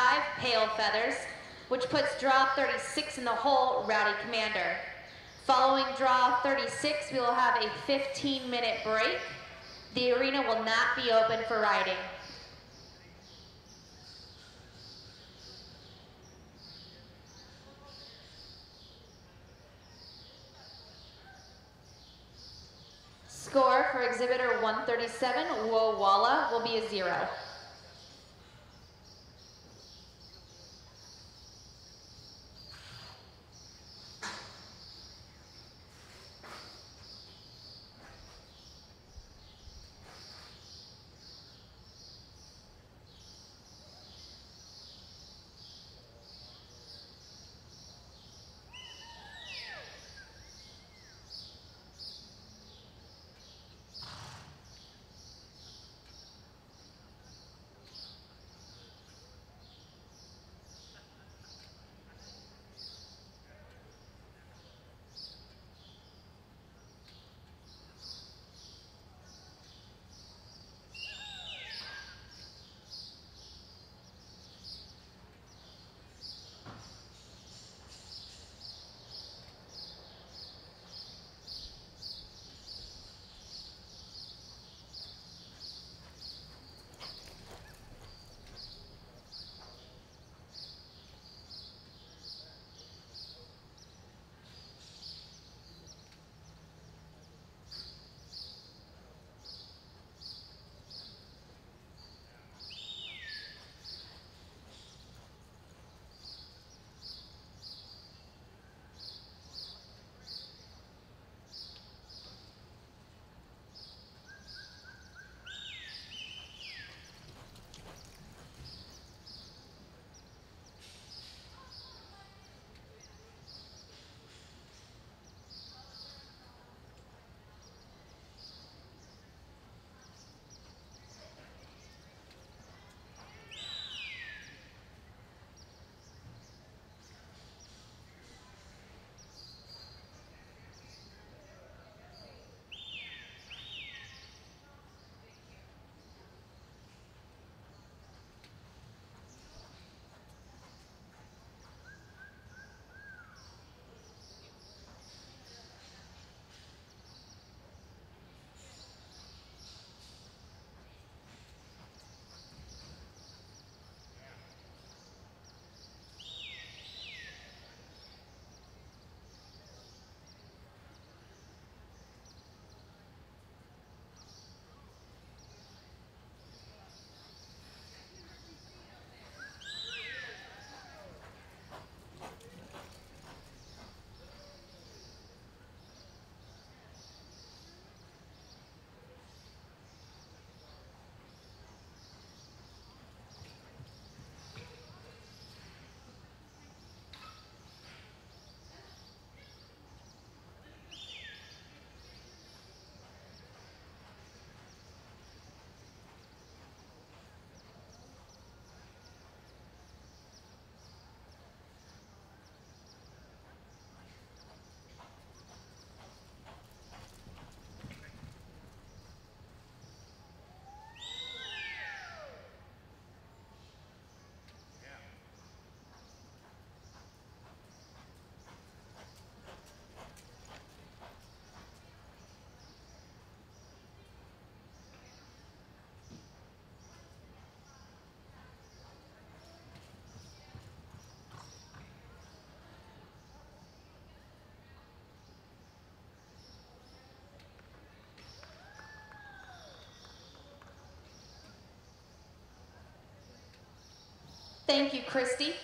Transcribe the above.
five Pale Feathers, which puts draw 36 in the hole, Rowdy Commander. Following draw 36, we will have a 15 minute break. The arena will not be open for riding. Score for exhibitor 137, Whoa Walla, will be a zero. Thank you, Christy.